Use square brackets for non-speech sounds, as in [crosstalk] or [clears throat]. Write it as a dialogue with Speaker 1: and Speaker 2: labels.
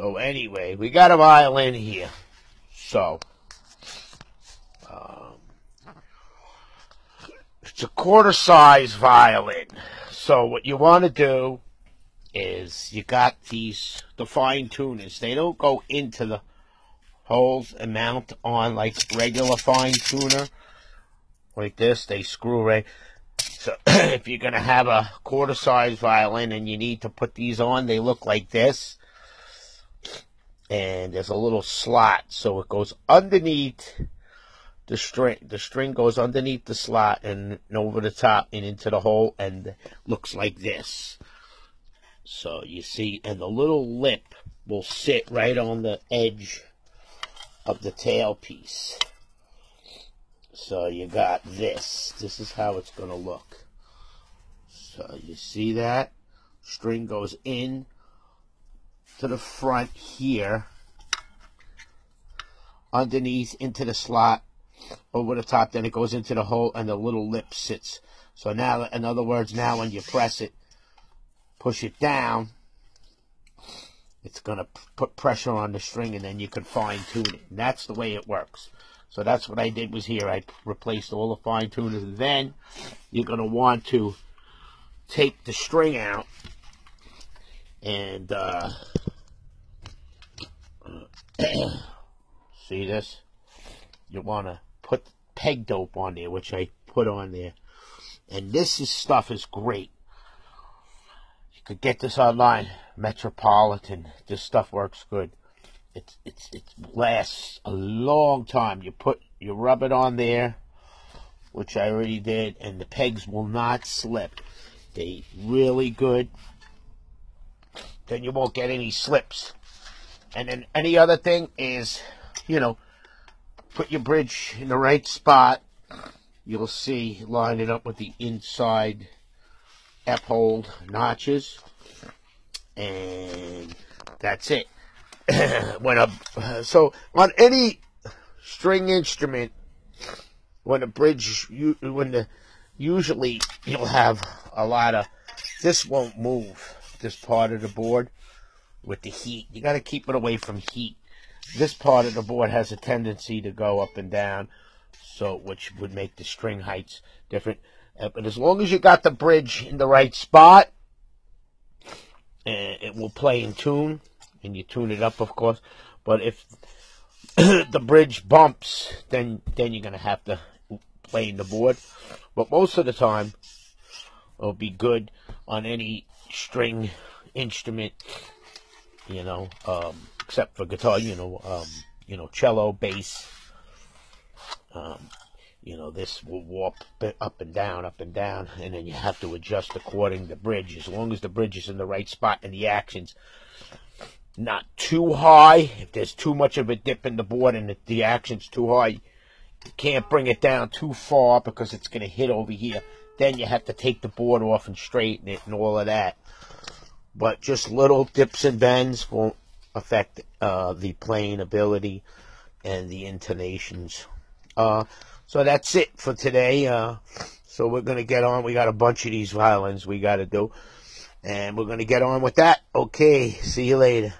Speaker 1: So anyway, we got a violin here. So, um, it's a quarter size violin. So what you want to do is you got these the fine tuners. They don't go into the holes and mount on like regular fine tuner like this. They screw right. So [clears throat] if you're gonna have a quarter size violin and you need to put these on, they look like this. And there's a little slot, so it goes underneath the string. The string goes underneath the slot and over the top and into the hole, and looks like this. So you see, and the little lip will sit right on the edge of the tailpiece. So you got this. This is how it's going to look. So you see that? String goes in to the front here. Underneath into the slot. Over the top. Then it goes into the hole and the little lip sits. So now, in other words, now when you press it, push it down, it's going to put pressure on the string and then you can fine tune it. And that's the way it works. So that's what I did was here. I replaced all the fine tuners. And then you're going to want to take the string out and uh, [clears throat] see this? You want to put peg dope on there, which I put on there. And this is, stuff is great you could get this online. Metropolitan. This stuff works good. It's it's it lasts a long time. You put you rub it on there, which I already did, and the pegs will not slip. They really good. Then you won't get any slips. And then any other thing is, you know, put your bridge in the right spot. You'll see, line it up with the inside F-hole notches, and that's it. [coughs] when a so on any string instrument, when a bridge, you when the usually you'll have a lot of this won't move this part of the board with the heat. You got to keep it away from heat. This part of the board has a tendency to go up and down, so which would make the string heights different. Uh, but as long as you got the bridge in the right spot, uh, it will plane tune, and you tune it up, of course. But if [clears throat] the bridge bumps, then then you're gonna have to play in the board. But most of the time, it'll be good on any string instrument, you know, um, except for guitar, you know, um, you know, cello, bass. Um, you know, this will warp up and down, up and down, and then you have to adjust according the bridge. As long as the bridge is in the right spot and the action's not too high, if there's too much of a dip in the board and the action's too high, you can't bring it down too far because it's going to hit over here. Then you have to take the board off and straighten it and all of that. But just little dips and bends won't affect uh, the playing ability and the intonations. Uh, so that's it for today. Uh, so we're going to get on. We got a bunch of these violins we got to do. And we're going to get on with that. Okay. See you later.